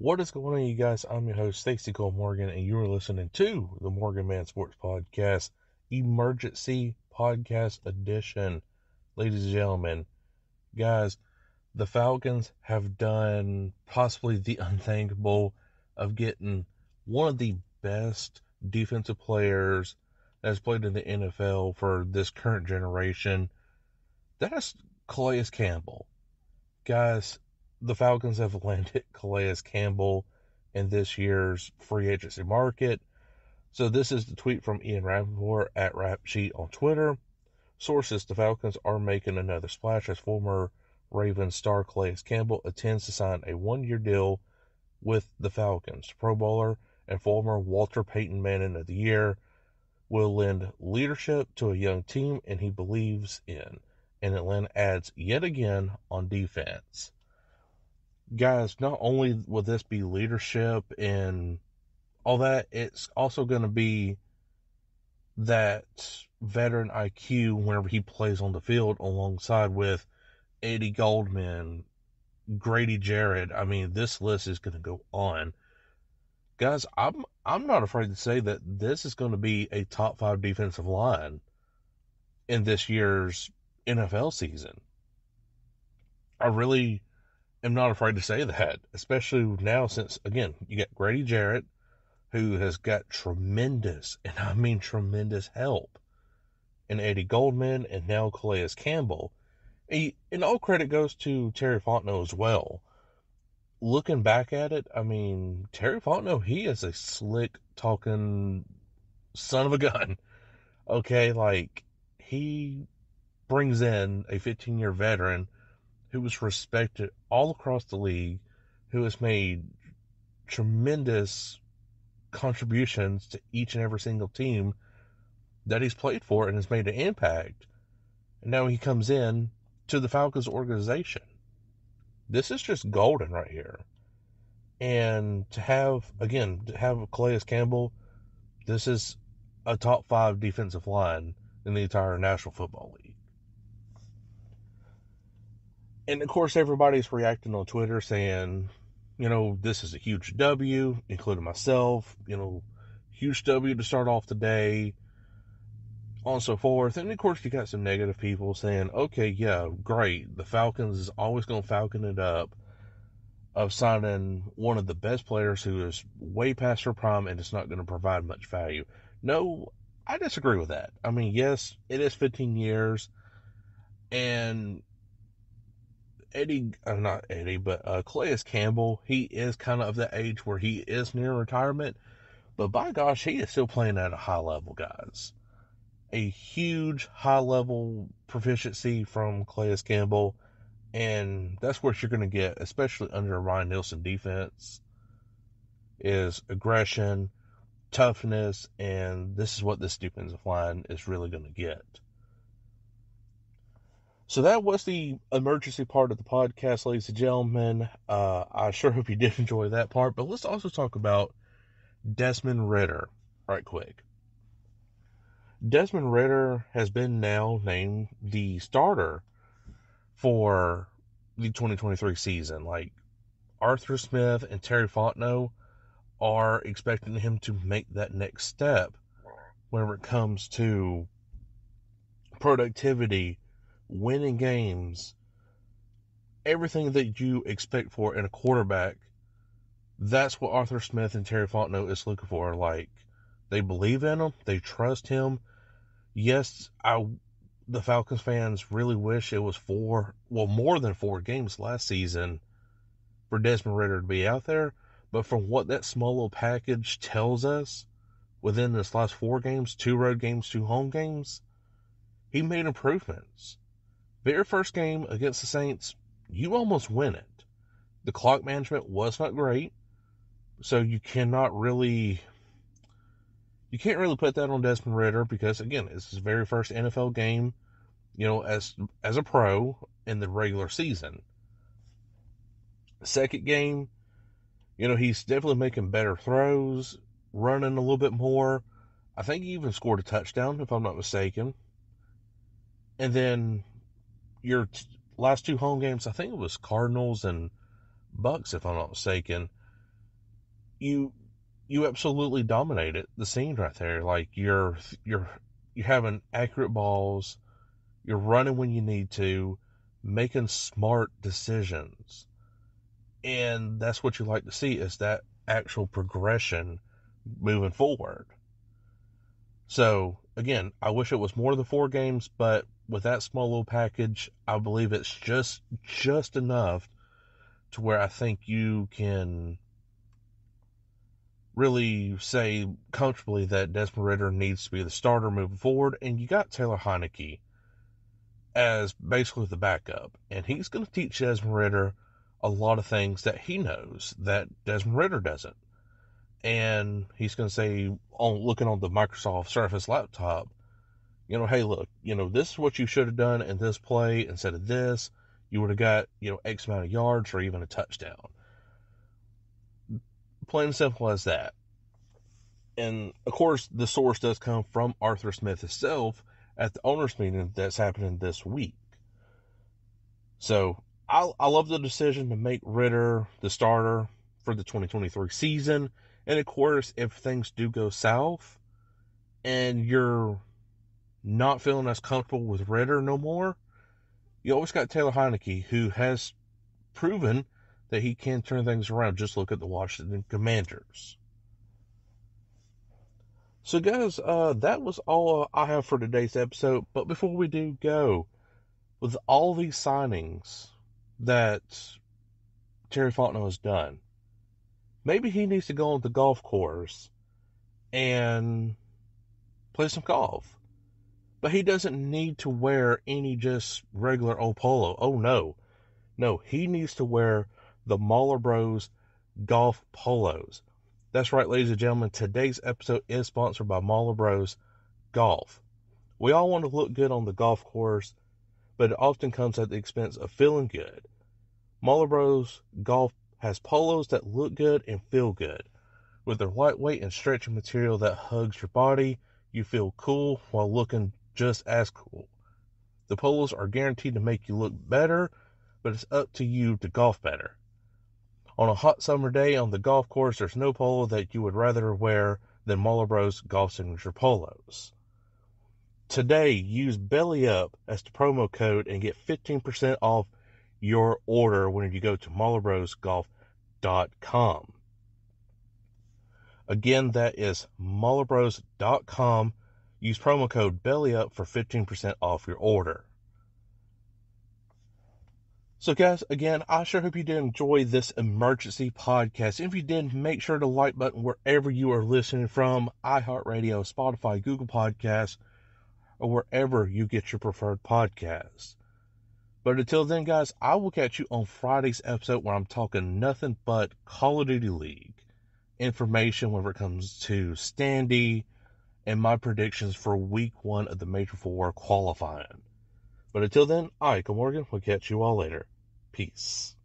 What is going on, you guys? I'm your host, Stacy Cole Morgan, and you are listening to the Morgan Man Sports Podcast, Emergency Podcast Edition. Ladies and gentlemen, guys, the Falcons have done possibly the unthinkable of getting one of the best defensive players that has played in the NFL for this current generation. That's Calais Campbell. Guys, the Falcons have landed Calais Campbell in this year's free agency market. So this is the tweet from Ian Rapoport at Rapsheet on Twitter. Sources: The Falcons are making another splash as former Ravens star Calais Campbell intends to sign a one-year deal with the Falcons. Pro Bowler and former Walter Payton Man of the Year will lend leadership to a young team and he believes in. And Atlanta adds yet again on defense guys, not only will this be leadership and all that, it's also going to be that veteran IQ whenever he plays on the field alongside with Eddie Goldman, Grady Jarrett. I mean, this list is going to go on. Guys, I'm I'm not afraid to say that this is going to be a top 5 defensive line in this year's NFL season. I really am not afraid to say that, especially now since, again, you got Grady Jarrett, who has got tremendous, and I mean tremendous help, and Eddie Goldman, and now Calais Campbell. And all credit goes to Terry Fontenot as well. Looking back at it, I mean, Terry Fontenot, he is a slick talking son of a gun. Okay, like, he brings in a 15 year veteran who was respected all across the league, who has made tremendous contributions to each and every single team that he's played for and has made an impact. And now he comes in to the Falcons organization. This is just golden right here. And to have, again, to have Calais Campbell, this is a top five defensive line in the entire National Football League and of course, everybody's reacting on Twitter saying, you know, this is a huge W, including myself, you know, huge W to start off the day, on so forth. And of course, you got some negative people saying, okay, yeah, great. The Falcons is always going to falcon it up of signing one of the best players who is way past her prime and it's not going to provide much value. No, I disagree with that. I mean, yes, it is 15 years, and Eddie, uh, not Eddie, but uh, Calais Campbell, he is kind of of that age where he is near retirement. But by gosh, he is still playing at a high level, guys. A huge high level proficiency from Calais Campbell. And that's what you're going to get, especially under Ryan Nielsen defense, is aggression, toughness, and this is what this defensive line is really going to get. So that was the emergency part of the podcast, ladies and gentlemen. Uh, I sure hope you did enjoy that part. But let's also talk about Desmond Ridder right quick. Desmond Ridder has been now named the starter for the 2023 season. Like Arthur Smith and Terry Fontenot are expecting him to make that next step whenever it comes to productivity winning games, everything that you expect for in a quarterback, that's what Arthur Smith and Terry Fontenot is looking for. Like, they believe in him, they trust him. Yes, I, the Falcons fans really wish it was four, well, more than four games last season for Desmond Ridder to be out there. But from what that small little package tells us, within this last four games, two road games, two home games, he made improvements. Very first game against the Saints, you almost win it. The clock management was not great, so you cannot really you can't really put that on Desmond Ridder because again, it's his very first NFL game, you know, as as a pro in the regular season. Second game, you know, he's definitely making better throws, running a little bit more. I think he even scored a touchdown, if I'm not mistaken. And then your last two home games, I think it was Cardinals and Bucks, if I'm not mistaken. you you absolutely dominated the scene right there. Like you're you're you're having accurate balls, you're running when you need to, making smart decisions. And that's what you like to see is that actual progression moving forward. So again, I wish it was more than four games, but with that small little package, I believe it's just just enough to where I think you can really say comfortably that Desmond needs to be the starter moving forward, and you got Taylor Heinicke as basically the backup, and he's going to teach Desmond a lot of things that he knows that Desmond doesn't. And he's going to say, on looking on the Microsoft Surface laptop, you know, hey, look, you know, this is what you should have done in this play instead of this. You would have got, you know, X amount of yards or even a touchdown. Plain and simple as that. And of course, the source does come from Arthur Smith himself at the owners' meeting that's happening this week. So I, I love the decision to make Ridder the starter for the 2023 season. And of course, if things do go south and you're not feeling as comfortable with Ridder no more, you always got Taylor Heinicke, who has proven that he can turn things around. Just look at the Washington Commanders. So, guys, uh, that was all I have for today's episode. But before we do go, with all these signings that Terry Fontenot has done, maybe he needs to go on the golf course and play some golf. But he doesn't need to wear any just regular old polo. Oh, no. No, he needs to wear the Mahler Bros golf polos. That's right, ladies and gentlemen. Today's episode is sponsored by Mahler Bros Golf. We all want to look good on the golf course, but it often comes at the expense of feeling good. Mahler Bros Golf has polos that look good and feel good. With their lightweight and stretchy material that hugs your body, you feel cool while looking just as cool. The polos are guaranteed to make you look better, but it's up to you to golf better. On a hot summer day on the golf course, there's no polo that you would rather wear than Mahler Bros Golf Signature Polos. Today, use Belly Up as the promo code and get 15% off your order when you go to MahlerBrosGolf.com. Again, that is MahlerBros.com. Use promo code BELLYUP for 15% off your order. So, guys, again, I sure hope you did enjoy this emergency podcast. If you did, make sure to like button wherever you are listening from iHeartRadio, Spotify, Google Podcasts, or wherever you get your preferred podcast. But until then, guys, I will catch you on Friday's episode where I'm talking nothing but Call of Duty League information whenever it comes to standee and my predictions for week one of the Major Four qualifying. But until then, I, Morgan, will catch you all later. Peace.